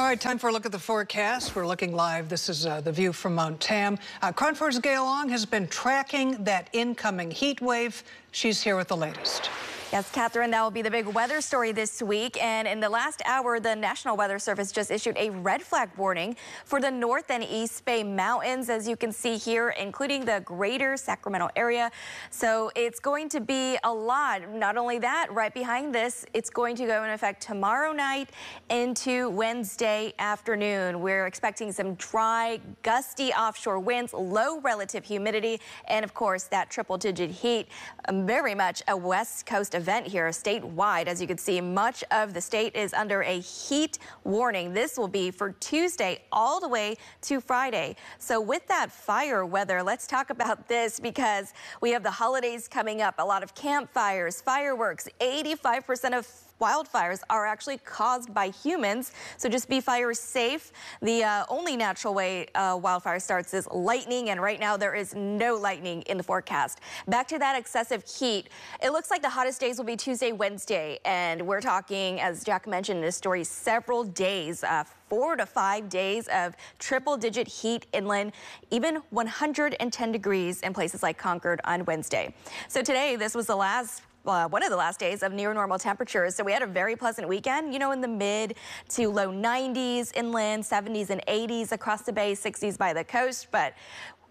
All right, time for a look at the forecast. We're looking live. This is uh, the view from Mount Tam. Uh, 4's Gayle Ong has been tracking that incoming heat wave. She's here with the latest. Yes, Catherine, that will be the big weather story this week. And in the last hour, the National Weather Service just issued a red flag warning for the North and East Bay Mountains, as you can see here, including the greater Sacramento area. So it's going to be a lot. Not only that, right behind this, it's going to go in effect tomorrow night into Wednesday afternoon. We're expecting some dry, gusty offshore winds, low relative humidity, and of course, that triple digit heat. Very much a west coast event here statewide. As you can see, much of the state is under a heat warning. This will be for Tuesday all the way to Friday. So with that fire weather, let's talk about this because we have the holidays coming up. A lot of campfires, fireworks, 85% of wildfires are actually caused by humans. So just be fire safe. The uh, only natural way uh, wildfire starts is lightning. And right now there is no lightning in the forecast. Back to that excessive heat. It looks like the hottest days will be Tuesday, Wednesday. And we're talking, as Jack mentioned in his story, several days. Uh, four to five days of triple digit heat inland, even 110 degrees in places like Concord on Wednesday. So today, this was the last uh, one of the last days of near normal temperatures. So we had a very pleasant weekend, you know, in the mid to low 90s inland, 70s and 80s across the bay, 60s by the coast. But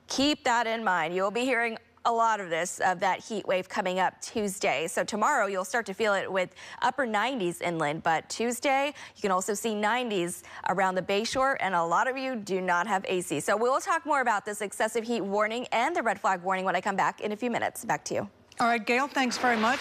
keep that in mind. You'll be hearing a lot of this, of that heat wave coming up Tuesday. So tomorrow you'll start to feel it with upper 90s inland, but Tuesday you can also see 90s around the Bayshore and a lot of you do not have AC. So we'll talk more about this excessive heat warning and the red flag warning when I come back in a few minutes. Back to you. All right, Gayle, thanks very much.